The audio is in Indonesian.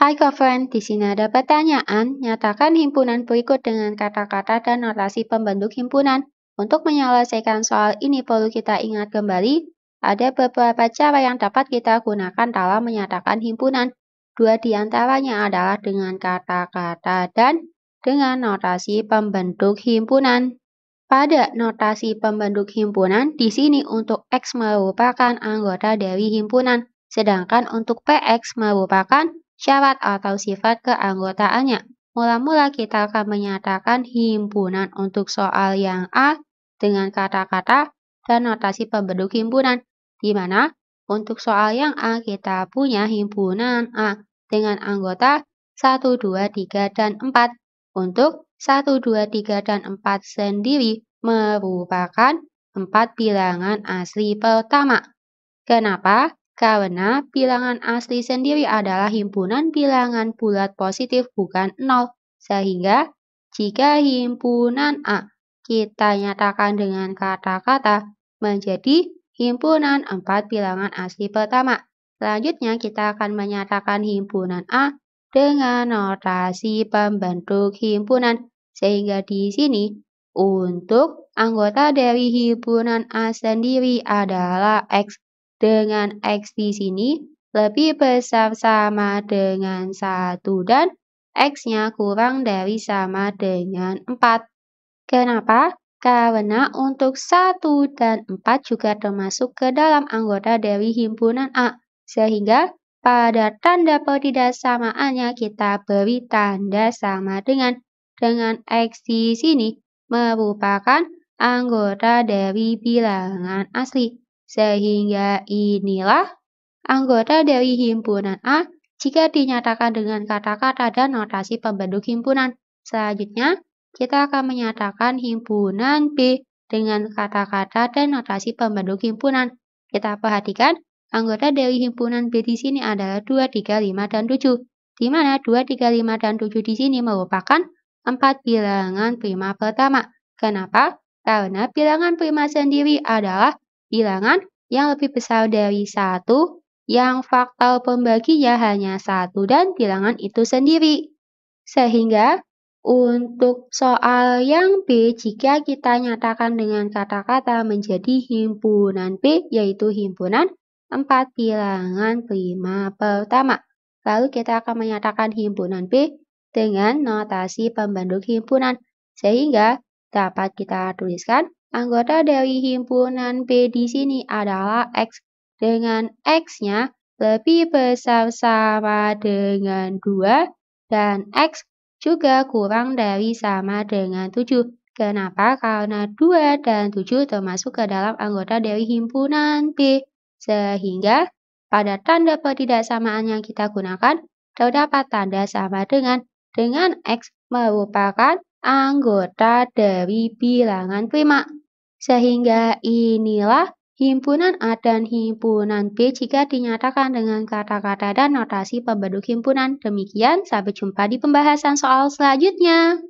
Hai Kofren, di sini ada pertanyaan. Nyatakan himpunan berikut dengan kata-kata dan notasi pembentuk himpunan. Untuk menyelesaikan soal ini perlu kita ingat kembali, ada beberapa cara yang dapat kita gunakan dalam menyatakan himpunan. Dua di antaranya adalah dengan kata-kata dan dengan notasi pembentuk himpunan. Pada notasi pembentuk himpunan, di sini untuk X merupakan anggota dari himpunan, sedangkan untuk PX merupakan syarat atau sifat keanggotaannya. Mula-mula kita akan menyatakan himpunan untuk soal yang A dengan kata-kata dan notasi pembentuk himpunan, di mana untuk soal yang A kita punya himpunan A dengan anggota 1, 2, 3, dan 4. Untuk 1, 2, 3, dan 4 sendiri merupakan empat bilangan asli pertama. Kenapa? Karena bilangan asli sendiri adalah himpunan bilangan bulat positif bukan 0. Sehingga jika himpunan A kita nyatakan dengan kata-kata menjadi himpunan empat bilangan asli pertama. Selanjutnya kita akan menyatakan himpunan A dengan notasi pembentuk himpunan. Sehingga di sini untuk anggota dari himpunan A sendiri adalah X. Dengan X di sini lebih besar sama dengan 1 dan X-nya kurang dari sama dengan 4. Kenapa? Karena untuk 1 dan 4 juga termasuk ke dalam anggota dari himpunan A. Sehingga pada tanda pertidaksamaannya kita beri tanda sama dengan dengan X di sini merupakan anggota dari bilangan asli. Sehingga inilah anggota dari himpunan A jika dinyatakan dengan kata-kata dan notasi pembentuk himpunan. Selanjutnya, kita akan menyatakan himpunan B dengan kata-kata dan notasi pembentuk himpunan. Kita perhatikan, anggota dari himpunan B di sini adalah 2, 3, 5, dan 7. Di mana 2, 3, 5, dan 7 di sini merupakan empat bilangan prima pertama. Kenapa? Karena bilangan prima sendiri adalah bilangan yang lebih besar dari satu, yang faktor pembaginya hanya satu dan bilangan itu sendiri. Sehingga untuk soal yang B, jika kita nyatakan dengan kata-kata menjadi himpunan B, yaitu himpunan empat bilangan prima pertama. Lalu kita akan menyatakan himpunan B dengan notasi pembentuk himpunan, sehingga dapat kita tuliskan anggota dari himpunan B di sini adalah X. Dengan X-nya lebih besar sama dengan 2 dan X juga kurang dari sama dengan 7. Kenapa? Karena 2 dan 7 termasuk ke dalam anggota dari himpunan B. Sehingga pada tanda pertidaksamaan yang kita gunakan, terdapat tanda sama dengan dengan X merupakan anggota dari bilangan prima. Sehingga inilah himpunan A dan himpunan B jika dinyatakan dengan kata-kata dan notasi pembentuk himpunan. Demikian, sampai jumpa di pembahasan soal selanjutnya.